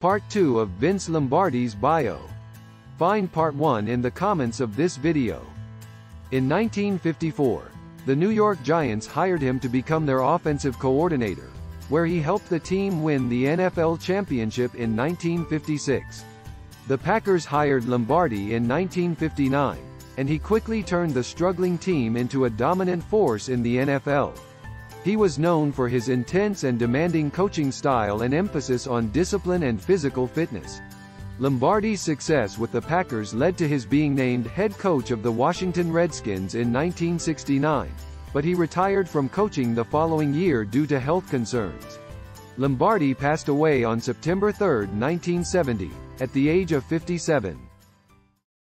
Part 2 of Vince Lombardi's bio. Find Part 1 in the comments of this video. In 1954, the New York Giants hired him to become their offensive coordinator, where he helped the team win the NFL championship in 1956. The Packers hired Lombardi in 1959, and he quickly turned the struggling team into a dominant force in the NFL. He was known for his intense and demanding coaching style and emphasis on discipline and physical fitness. Lombardi's success with the Packers led to his being named head coach of the Washington Redskins in 1969, but he retired from coaching the following year due to health concerns. Lombardi passed away on September 3, 1970, at the age of 57.